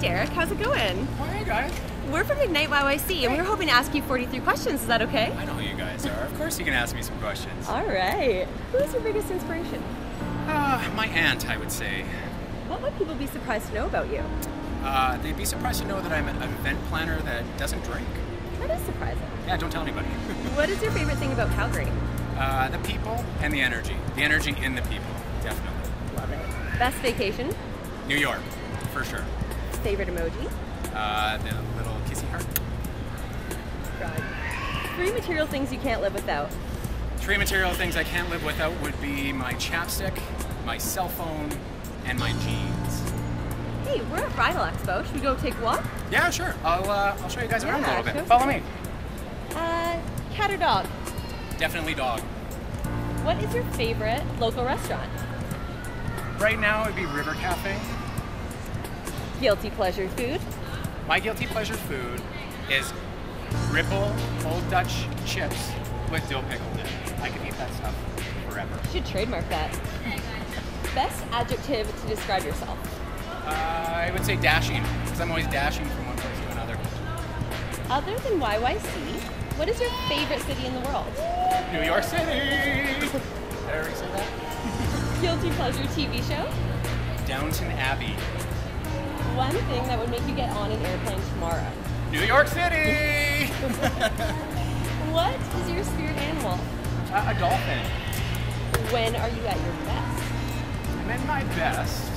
Derek. How's it going? Oh, hey guys. We're from Ignite YYC, and we were hoping to ask you 43 questions. Is that okay? I know who you guys are. Of course you can ask me some questions. All right. Who's your biggest inspiration? Uh, my aunt, I would say. What would people be surprised to know about you? Uh, they'd be surprised to know that I'm an event planner that doesn't drink. That is surprising. Yeah, don't tell anybody. What is your favorite thing about Calgary? uh, the people and the energy. The energy in the people, definitely. Love it. Best vacation? New York, for sure. Favorite emoji? Uh, the little kissy heart. God. Three material things you can't live without. Three material things I can't live without would be my chapstick, my cell phone, and my jeans. Hey, we're at Bridal Expo. Should we go take a walk? Yeah, sure. I'll uh, I'll show you guys around Yeah, a little bit. Follow me. Uh, cat or dog? Definitely dog. What is your favorite local restaurant? Right now it'd be River Cafe. Guilty pleasure food? My guilty pleasure food is Ripple Old Dutch chips with dill pickle dip. I could eat that stuff forever. You should trademark that. Best adjective to describe yourself? Uh, I would say dashing, because I'm always dashing from one place to another. Other than YYC, what is your favorite city in the world? New York City! Did I already say that? Guilty pleasure TV show? Downton Abbey. One thing that would make you get on an airplane tomorrow. New York City! What is your spirit animal? Uh, a dolphin. When are you at your best? I'm at my best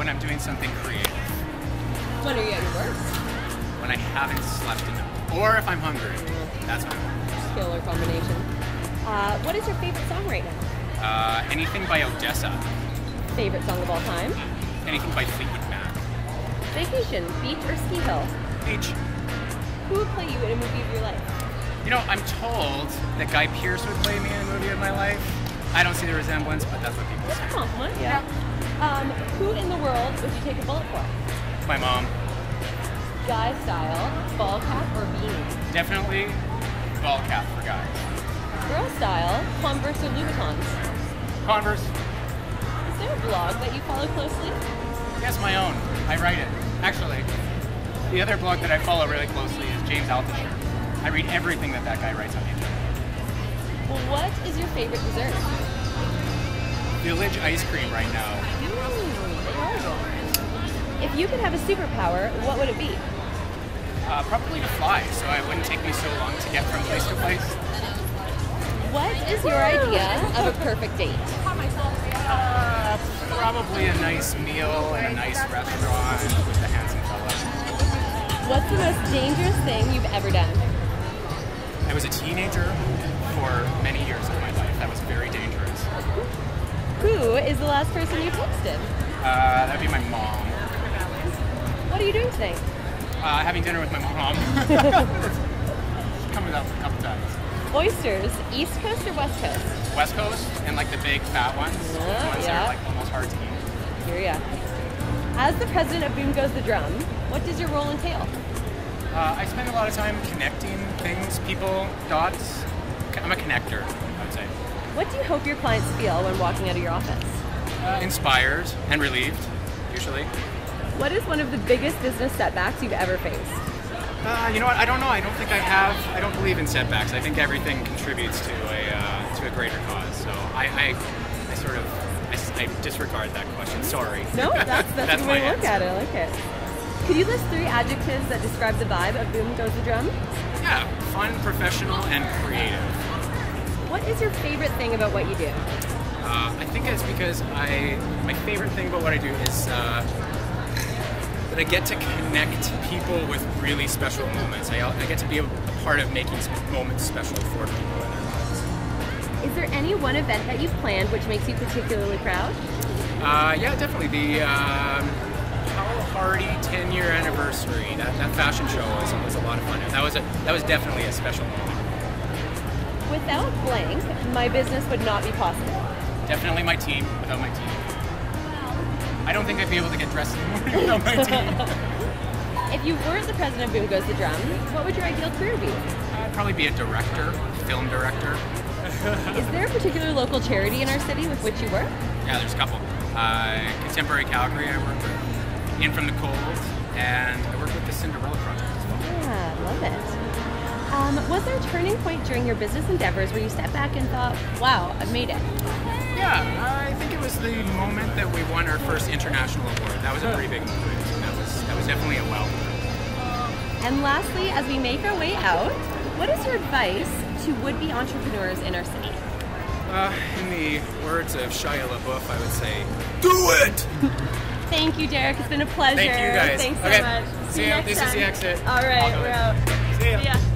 when I'm doing something creative, When are you at your worst? when I haven't slept enough, or if I'm hungry. That's when I'm Killer combination. Uh, what is your favorite song right now? Uh, anything by Odesza. Favorite song of all time? Anything by Fleetwood. Vacation, beach or ski hill? Beach. Who would play you in a movie of your life? You know, I'm told that Guy Pearce would play me in a movie of my life. I don't see the resemblance, but that's what people That's a say. compliment, yeah. Um, who in the world would you take a bullet for? My mom. Guy style, ball cap or beanie? Definitely ball cap for guys. Girl style, Converse or Louboutins? Converse. Is there a blog that you follow closely? Yes, my own. I write it. Actually, the other blog that I follow really closely is James Altucher. I read everything that that guy writes on the internet. Well, what is your favorite dessert? Village ice cream right now. If you could have a superpower, what would it be? Uh, probably to fly, so it wouldn't take me so long to get from place to place. What is your idea of a perfect date? Probably a nice meal in a nice restaurant with a handsome fellow. What's the most dangerous thing you've ever done? I was a teenager for many years of my life. That was very dangerous. Who is the last person you texted? Uh, that'd be my mom. What are you doing today? Uh, having dinner with my mom. Coming up a couple times. Oysters, East Coast or West Coast? West Coast like the big fat ones. the Yeah, ones that are like almost hard to eat. Here ya. As the president of Boom Goes the Drum, what does your role entail? Uh, I spend a lot of time connecting things, people, dots. I'm a connector, I would say. What do you hope your clients feel when walking out of your office? Uh, inspired and relieved, usually. What is one of the biggest business setbacks you've ever faced? Uh, you know what? I don't know. I don't think I have. I don't believe in setbacks. I think everything contributes to a uh, to a greater cause. So I, I, I sort of I disregard that question. Sorry. No, that's that's, That's a good way to look at it. I like it. Could you list three adjectives that describe the vibe of Boom Goes the Drum? Yeah, fun, professional, and creative. What is your favorite thing about what you do? Uh, I think it's because I my favorite thing about what I do is uh, that I get to connect people with really special moments. I, I get to be a, a part of making moments special for people in their lives. Is there any one event that you've planned which makes you particularly proud? Uh, yeah, definitely. The um, Paul Hardy 10 year anniversary, that, that fashion show was, was a lot of fun. And that was, a, that was definitely a special moment. Without blank, my business would not be possible. Definitely my team, without my team. I don't think I'd be able to get dressed in the morning without my team. If you weren't the president of Boom Goes the Drum, what would your ideal career be? I'd probably be a director, film director. Is there a particular local charity in our city with which you work? Yeah, there's a couple. Uh, Contemporary Calgary, I work with. Inn from the Cold, and I work with the Cinderella Project as well. Yeah, love it. Um, was there a turning point during your business endeavors where you stepped back and thought, wow, I've made it? Yeah, I think it was the moment that we won our first international award. That was a pretty big moment. That was that was definitely a wow. And lastly, as we make our way out, what is your advice to would-be entrepreneurs in our city? Uh, in the words of Shia LaBeouf, I would say, do it! Thank you, Derek. It's been a pleasure. Thank you guys. Thanks so okay. much. See you ya. next This time. is the exit. All right, we're out. See ya.